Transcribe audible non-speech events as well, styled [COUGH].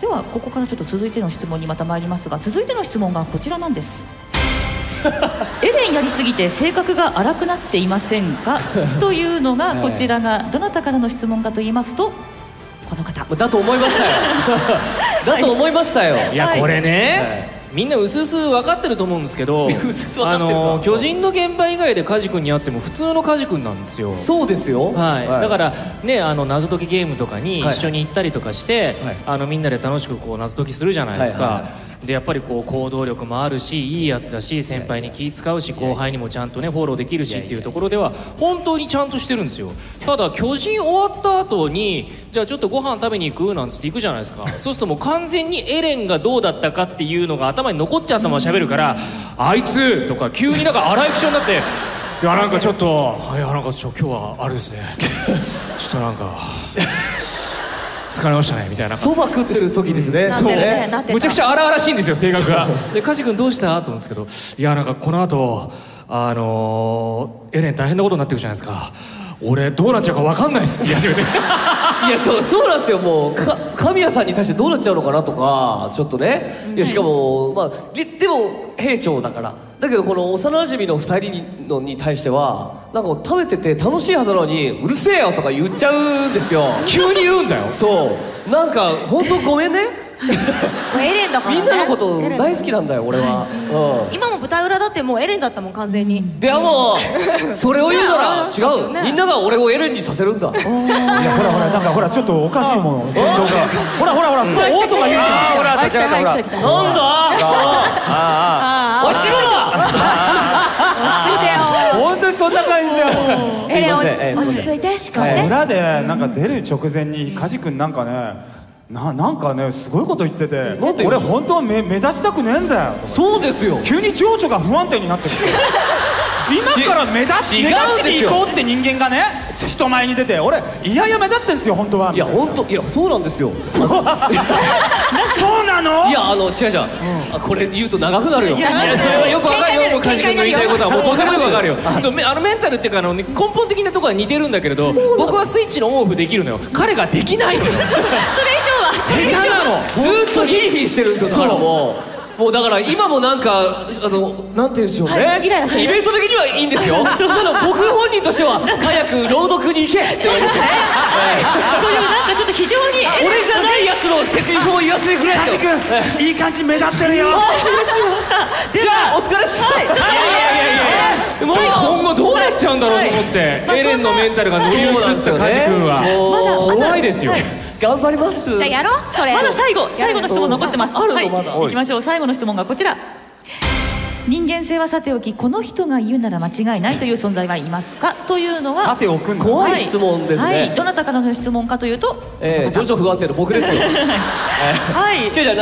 ではここからちょっと続いての質問にまた参りますが続いての質問がこちらなんです。エレンやりすぎて性格が荒くなっていませんか？というのがこちらがどなたからの質問かと言いますとこの方。だと思いましたよ。だと思いましたよ、い。やはいこれね、はいみんなうすうす分かってると思うんですけど [LAUGHS] あの巨人の現場以外で梶君に会っても普通の梶君なんですよ。そうですよ。はい、だからねあの謎解きゲームとかにはい。一緒に行ったりとかして、はい。あのみんなで楽しくこう謎解きするじゃないですか、はいはいはでやっぱりこう行動力もあるしいいやつだし先輩に気使うし後輩にもちゃんとねフォローできるしっていうところでは本当にちゃんとしてるんですよ。ただ巨人終わった後にじゃあちょっとご飯食べに行くなんつって行くじゃないですか。[LAUGHS] そうするともう完全にエレンがどうだったかっていうのが頭に残っちゃったまま喋るから「あいつ!」とか急になんか荒い口調になって「いやなんかちょっといやなんかちょ今日はあれですね。[LAUGHS] ちょっとなんか疲れましたね」みたいな。そば食ってる時ですね。なってるねむちゃくちゃ荒々しいんですよ性格が。[LAUGHS] で梶君どうした？と思うんですけど。いやなんかこの後あのーエレン大変なことになっていくじゃないですか。俺どうなっちゃうか分かんないっすって言い始めていやそうそうなんですよもう。か神谷さんに対してどうなっちゃうのかなとかちょっとね。いやしかもまあででも兵長だから。だけどこの幼馴染の2人のに対してはなんか食べてて楽しいはずなのにうるせえよとか言っちゃうんですよ。急に言うんだよ。そう。なんか本当ごめんねもうエレンだからね。みんなのこと大好きなんだよ俺は、うん。今も舞台裏だってもうエレンだったもん完全に。でもそれを言うならね違う、ね。みんなが俺をエレンにさせるんだ。いやほらほらなんかほらちょっとおかしいもの言動が。ほらほらほらすごい「お」とか言うじゃん。ほら立ち上がったほらなんだ？あおいしろ本当にそんな感じだよあエレンすいませんえー。落ち着いてしっかりね裏でなんか出る直前に梶君なんかねななんかねすごいこと言ってて俺本当は目目立ちたくねえんだよ。そうですよ。急に情緒が不安定になってきて。[LAUGHS] 今から目立ち違目立ちに行こうって人間がね人前に出て俺いやいや目立ってんですよ本当は。いや本当いやそうなんですよ。[LAUGHS] そうなの？いやあの違う違う、あこれ言うと長くなるよ。いやそれはよくわかるよ。もう梶君の言いたいことはもうとてもよくわかるよ。[LAUGHS] あそう。めあのメンタルっていうかあの、ね、根本的なところは似てるんだけれど僕はスイッチのオンオフできるのよ。彼ができないそれ以上は下手なの。ずーっとヒリヒリしてるんですよだからもう。もうだから今もなんかあのなんて言うんでしょうね、はいイライラしてる。イベント的にはいいんですよ。た [LAUGHS] だ僕本人としては早く朗読に行け。って言われてというなんかちょっと非常に俺じゃないやつのセリフを言わせてくれって梶君いい感じに目立ってるよ。じゃあはお疲れっす。はいちょっとい。やい。やいやいやもう今後どうなっちゃうんだろうと思って、エレンのメンタルが乗り移った梶君は。怖いですよ、頑張ります。じゃあやろうそれ。まだ最後最後の質問残ってます。ああるのはい。まだ。行きましょう。最後の質問がこちら。人間性はさておきこの人が言うなら間違いないという存在はいますか？というのはさておくんだ。怖い質問ですね。はい、どなたからの質問かというとえー、情緒不安定の僕ですよ。[LAUGHS] はい。違う違う